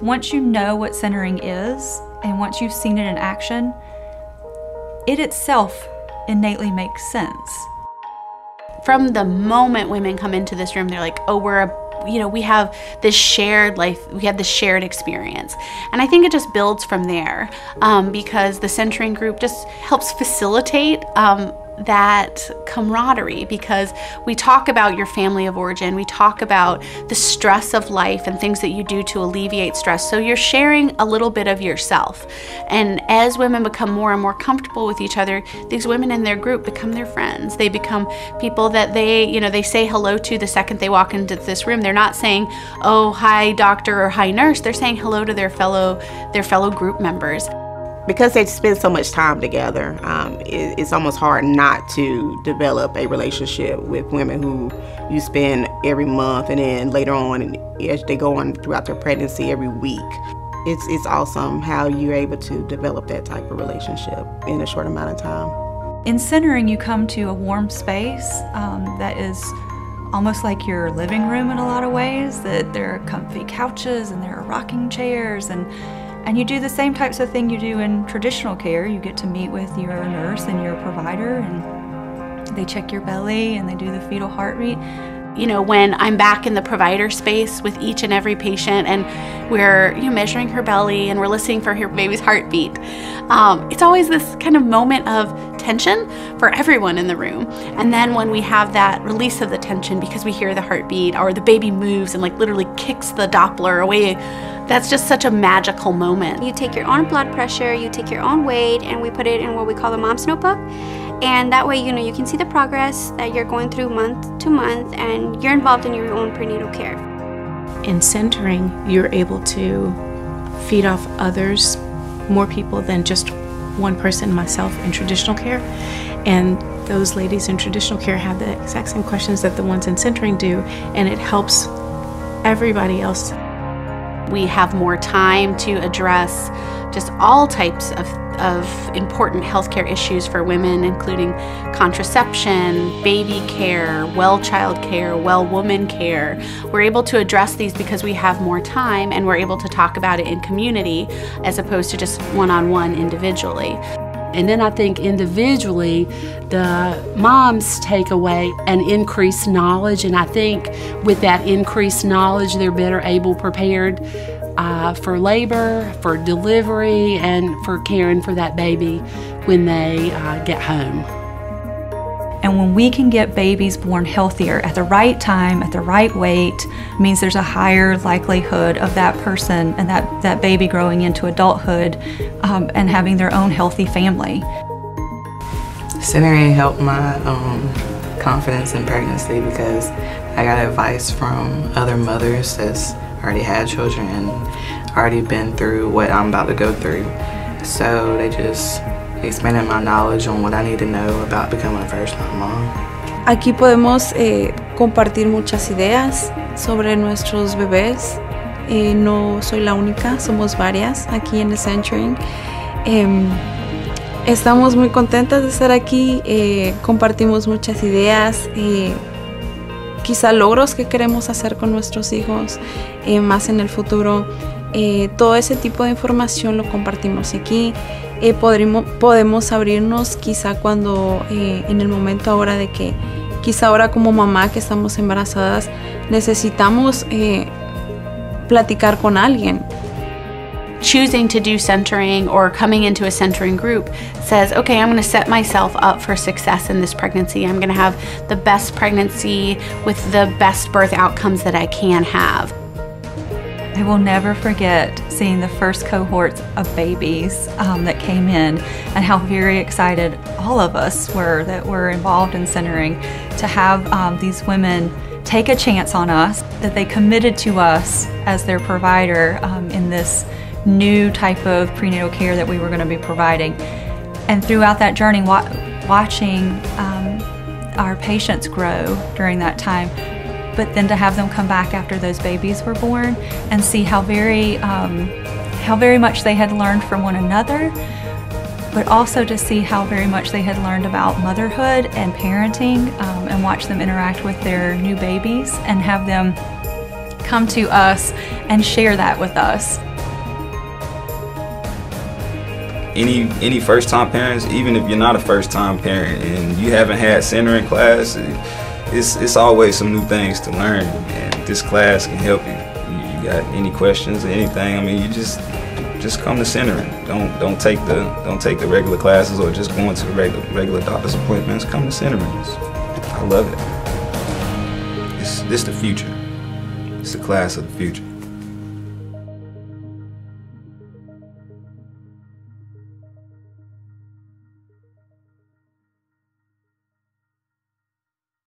Once you know what centering is, and once you've seen it in action, it itself innately makes sense. From the moment women come into this room, they're like, oh, we're a you know, we have this shared life, we have this shared experience. And I think it just builds from there um, because the centering group just helps facilitate um, that camaraderie because we talk about your family of origin, we talk about the stress of life and things that you do to alleviate stress. So you're sharing a little bit of yourself. And as women become more and more comfortable with each other, these women in their group become their friends. They become people that they, you know, they say hello to the second they walk into this room. They're not saying, "Oh, hi doctor" or "Hi nurse." They're saying hello to their fellow their fellow group members because they spend so much time together, um, it, it's almost hard not to develop a relationship with women who you spend every month and then later on as they go on throughout their pregnancy every week. It's, it's awesome how you're able to develop that type of relationship in a short amount of time. In centering, you come to a warm space um, that is almost like your living room in a lot of ways, that there are comfy couches and there are rocking chairs and and you do the same types of thing you do in traditional care. You get to meet with your nurse and your provider, and they check your belly and they do the fetal heart rate. You know, when I'm back in the provider space with each and every patient and we're you know, measuring her belly and we're listening for her baby's heartbeat, um, it's always this kind of moment of tension for everyone in the room. And then when we have that release of the tension because we hear the heartbeat or the baby moves and like literally kicks the Doppler away that's just such a magical moment. You take your own blood pressure, you take your own weight, and we put it in what we call the mom's notebook. And that way, you know, you can see the progress that you're going through month to month, and you're involved in your own prenatal care. In centering, you're able to feed off others, more people than just one person, myself, in traditional care. And those ladies in traditional care have the exact same questions that the ones in centering do, and it helps everybody else we have more time to address just all types of, of important healthcare issues for women, including contraception, baby care, well child care, well woman care. We're able to address these because we have more time and we're able to talk about it in community as opposed to just one on one individually. And then I think individually, the moms take away an increased knowledge, and I think with that increased knowledge, they're better able prepared uh, for labor, for delivery, and for caring for that baby when they uh, get home. And when we can get babies born healthier at the right time, at the right weight, means there's a higher likelihood of that person and that, that baby growing into adulthood um, and having their own healthy family. Centering helped my um, confidence in pregnancy because I got advice from other mothers that's already had children and already been through what I'm about to go through. So they just expanded my knowledge on what I need to know about becoming a first-time mom. Aquí podemos eh, compartir muchas ideas sobre nuestros bebés. Eh, no soy la única, somos varias aquí en The Centering. Eh, estamos muy contentas de estar aquí, eh, compartimos muchas ideas, eh, quizá logros que queremos hacer con nuestros hijos eh, más en el futuro. todo ese tipo de información lo compartimos aquí. Eh, podremos, podemos abrirnos quizá cuando eh, en el momento ahora de que quizá ahora como mamá que estamos embarazadas necesitamos eh, platicar con alguien. Choosing to do centering or coming into a centering group says, okay, I'm going to set myself up for success in this pregnancy. I'm going to have the best pregnancy with the best birth outcomes that I can have. I will never forget seeing the first cohorts of babies um, that came in and how very excited all of us were that were involved in centering to have um, these women take a chance on us, that they committed to us as their provider um, in this new type of prenatal care that we were going to be providing. And throughout that journey, wa watching um, our patients grow during that time but then to have them come back after those babies were born and see how very, um, how very much they had learned from one another, but also to see how very much they had learned about motherhood and parenting um, and watch them interact with their new babies and have them come to us and share that with us. Any, any first time parents, even if you're not a first time parent and you haven't had centering class, it's it's always some new things to learn, and this class can help you. You got any questions or anything? I mean, you just just come to centering. Don't don't take the don't take the regular classes or just going to the regular regular doctor's appointments. Come to centering. I love it. It's this the future. It's the class of the future.